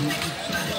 はい。